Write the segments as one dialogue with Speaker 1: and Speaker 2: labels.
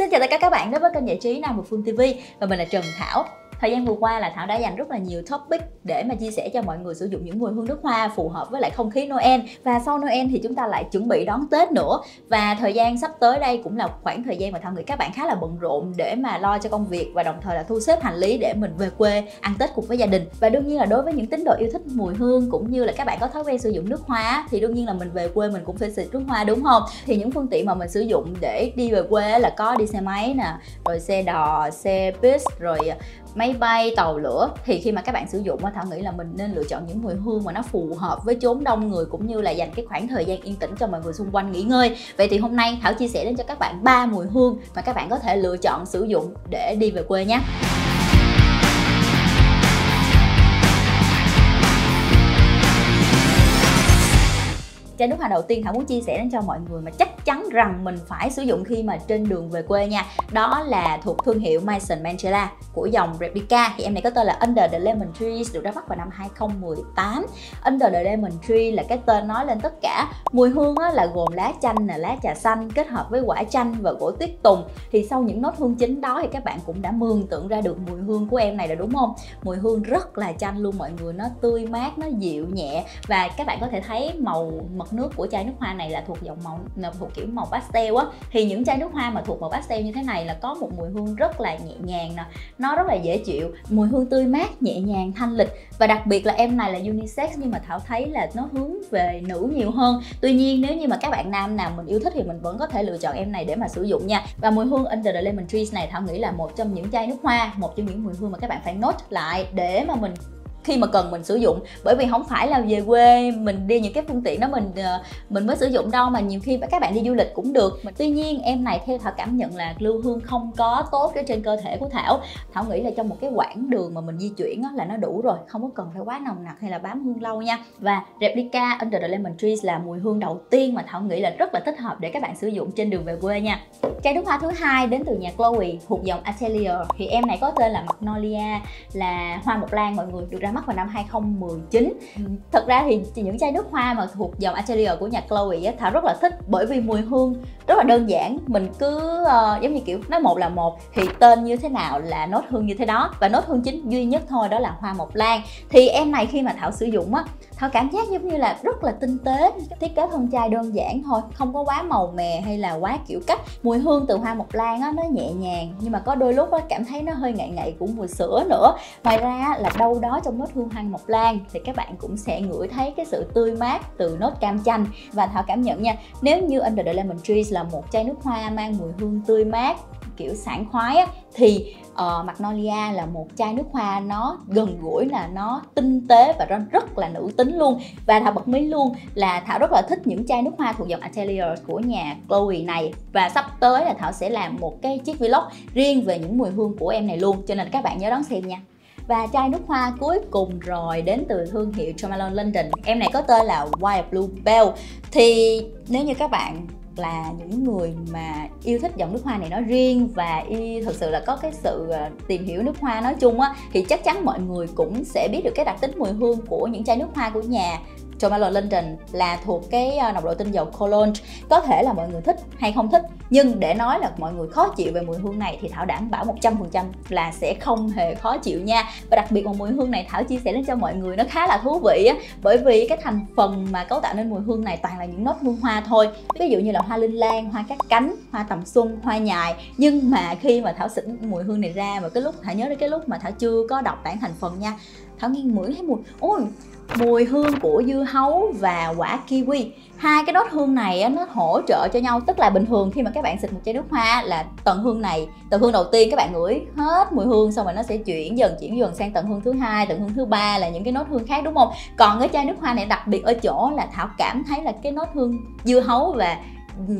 Speaker 1: Xin chào tất cả các bạn đến với kênh giải trí Nam Một Phương TV và mình là Trần Thảo. Thời gian vừa qua là Thảo đã dành rất là nhiều topic để mà chia sẻ cho mọi người sử dụng những mùi hương nước hoa phù hợp với lại không khí Noel. Và sau Noel thì chúng ta lại chuẩn bị đón Tết nữa. Và thời gian sắp tới đây cũng là khoảng thời gian mà Thảo nghĩ các bạn khá là bận rộn để mà lo cho công việc và đồng thời là thu xếp hành lý để mình về quê, ăn Tết cùng với gia đình. Và đương nhiên là đối với những tín đồ yêu thích mùi hương cũng như là các bạn có thói quen sử dụng nước hoa thì đương nhiên là mình về quê mình cũng phải xịt nước hoa, đúng không? Thì những phương tiện mà mình sử dụng để đi về quê là có đi xe máy nè, rồi xe đò, xe bus rồi máy bay, tàu lửa. Thì khi mà các bạn sử dụng thảo nghĩ là mình nên lựa chọn những mùi hương mà nó phù hợp với chốn đông người cũng như là dành cái khoảng thời gian yên tĩnh cho mọi người xung quanh nghỉ ngơi. Vậy thì hôm nay thảo chia sẻ đến cho các bạn ba mùi hương mà các bạn có thể lựa chọn sử dụng để đi về quê nhé. Chai nước hoa đầu tiên thảo muốn chia sẻ đến cho mọi người mà chắc chắn rằng mình phải sử dụng khi mà trên đường về quê nha. Đó là thuộc thương hiệu Maison Mangela của dòng Replica. Thì em này có tên là Under the Lemon Trees được ra mắt vào năm 2018 Under the Lemon Tree là cái tên nói lên tất cả. Mùi hương á, là gồm lá chanh là lá trà xanh kết hợp với quả chanh và gỗ tuyết tùng. Thì sau những nốt hương chính đó thì các bạn cũng đã mường tượng ra được mùi hương của em này là đúng không? Mùi hương rất là chanh luôn mọi người nó tươi mát nó dịu nhẹ. Và các bạn có thể thấy màu mật nước của chai nước hoa này là thuộc dòng màu thuộc kiểu màu pastel á. Thì những chai nước hoa mà thuộc màu pastel như thế này là có một mùi hương rất là nhẹ nhàng nè. Nó rất là dễ chịu, mùi hương tươi mát, nhẹ nhàng, thanh lịch. Và đặc biệt là em này là unisex nhưng mà thảo thấy là nó hướng về nữ nhiều hơn. Tuy nhiên nếu như mà các bạn nam nào mình yêu thích thì mình vẫn có thể lựa chọn em này để mà sử dụng nha. Và mùi hương under the lemon trees này thảo nghĩ là một trong những chai nước hoa, một trong những mùi hương mà các bạn phải nốt lại để mà mình khi mà cần mình sử dụng. Bởi vì không phải là về quê mình đi những cái phương tiện đó mình ờ, mình mới sử dụng đâu mà nhiều khi các bạn đi du lịch cũng được. Mà tuy nhiên em này theo thảo cảm nhận là lưu hương không có tốt ở trên cơ thể của thảo. Thảo nghĩ là trong một cái quãng đường mà mình di chuyển là nó đủ rồi không có cần phải quá nồng nặc hay là bám hương lâu nha. Và replica under the lemon trees là mùi hương đầu tiên mà thảo nghĩ là rất là thích hợp để các bạn sử dụng trên đường về quê nha. Chai nước hoa thứ hai đến từ nhà chloe thuộc dòng atelier. Thì em này có tên là magnolia là hoa mộc lan mọi người được ra mắt vào năm 2019 thật ra thì những chai nước hoa mà thuộc dòng Atelier của nhà Chloe á, Thảo rất là thích bởi vì mùi hương rất là đơn giản. Mình cứ uh, giống như kiểu nói một là một thì tên như thế nào là nốt hương như thế đó. Và nốt hương chính duy nhất thôi đó là hoa mộc lan. Thì em này khi mà Thảo sử dụng á Thảo cảm giác giống như là rất là tinh tế thiết kế thân chai đơn giản thôi không có quá màu mè hay là quá kiểu cách mùi hương từ hoa mộc lan á nó nhẹ nhàng. Nhưng mà có đôi lúc á cảm thấy nó hơi ngậy ngậy của mùi sữa nữa. Ngoài ra là đâu đó trong nốt hương hoa mộc lan thì các bạn cũng sẽ ngửi thấy cái sự tươi mát từ nốt cam chanh. Và thảo cảm nhận nha nếu như Under the Lemon Trees là một chai nước hoa mang mùi hương tươi mát kiểu sảng khoái á, thì uh, Magnolia là một chai nước hoa nó gần gũi là nó tinh tế và nó rất là nữ tính luôn. Và Thảo bật mí luôn là Thảo rất là thích những chai nước hoa thuộc dòng Atelier của nhà Chloe này. Và sắp tới là Thảo sẽ làm một cái chiếc vlog riêng về những mùi hương của em này luôn. Cho nên các bạn nhớ đón xem nha. Và chai nước hoa cuối cùng rồi đến từ thương hiệu Jomalone London. Em này có tên là Wild Blue Bell. Thì nếu như các bạn là những người mà yêu thích dòng nước hoa này nói riêng và yêu thực sự là có cái sự ờ, tìm hiểu nước hoa nói chung á, thì chắc chắn mọi người cũng sẽ biết được cái đặc tính mùi hương của những chai nước hoa của nhà. Tourmaline London là thuộc cái ờ, nồng độ tinh dầu cologne có thể là mọi người thích hay không thích, nhưng để nói là mọi người khó chịu về mùi hương này thì Thảo đảm bảo 100% là sẽ không hề khó chịu nha. Và đặc biệt là mùi hương này Thảo chia sẻ đến cho mọi người nó khá là thú vị á, bởi vì cái thành phần mà cấu tạo nên mùi hương này toàn là những nốt hương hoa thôi. Ví dụ như là hoa linh lan, hoa cát cánh, hoa tầm xuân, hoa nhài. Nhưng mà khi mà Thảo xịt mùi hương này ra và cái lúc, Thảo nhớ đến cái lúc mà Thảo chưa có đọc bản thành phần nha Thảo nghiêng mũi thấy mùi, ôi, mùi hương của dưa hấu và quả kiwi. Hai cái nốt hương này nó hỗ trợ cho nhau, tức là bình thường khi mà các bạn xịt một chai nước hoa là tầng hương này tầng hương đầu tiên các bạn ngửi hết mùi hương xong rồi nó sẽ chuyển dần chuyển dần sang tầng hương thứ hai tầng hương thứ ba là những cái nốt hương khác, đúng không? Còn cái chai nước hoa này đặc biệt ở chỗ là thảo cảm thấy là cái nốt hương dưa hấu và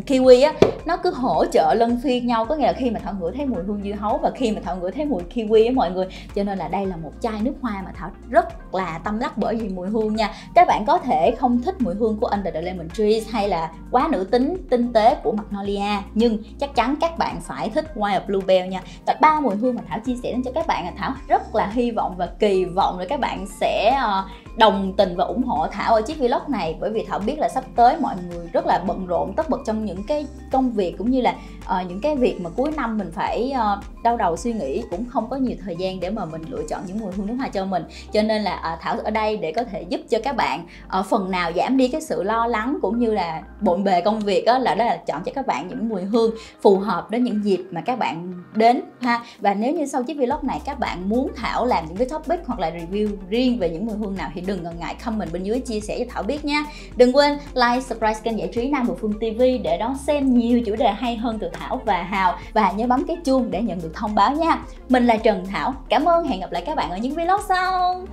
Speaker 1: kiwi á, nó cứ hỗ trợ lân phiên nhau. Có nghĩa là khi mà thảo ngửi thấy mùi hương dưa hấu và khi mà thảo ngửi thấy mùi kiwi á mọi người, cho nên là đây là một chai nước hoa mà thảo rất là tâm đắc bởi vì mùi hương nha. Các bạn có thể không thích mùi hương của Under the Lemon Trees hay là quá nữ tính, tinh tế của Magnolia, nhưng chắc chắn các bạn phải thích Wild Bluebell nha. Và ba mùi hương mà thảo chia sẻ đến cho các bạn là thảo rất là hy vọng và kỳ vọng là các bạn sẽ ờ, đồng tình và ủng hộ thảo ở chiếc vlog này. Bởi vì thảo biết là sắp tới mọi người rất là bận rộn, tất bật trong những cái công việc cũng như là uh, những cái việc mà cuối năm mình phải uh, đau đầu suy nghĩ cũng không có nhiều thời gian để mà mình lựa chọn những mùi hương nước hoa cho mình. Cho nên là uh, thảo ở đây để có thể giúp cho các bạn ở uh, phần nào giảm đi cái sự lo lắng cũng như là bộn bề công việc đó là đó là chọn cho các bạn những mùi hương phù hợp đến những dịp mà các bạn đến ha. Và nếu như sau chiếc vlog này các bạn muốn thảo làm những cái topic hoặc là review riêng về những mùi hương nào thì đừng ngần ngại comment bên dưới chia sẻ cho thảo biết nha. Đừng quên like subscribe kênh giải trí nam bộ phương tv để đón xem nhiều chủ đề hay hơn từ thảo và hào. Và nhớ bấm cái chuông để nhận được thông báo nha. Mình là trần thảo. Cảm ơn, hẹn gặp lại các bạn ở những vlog sau.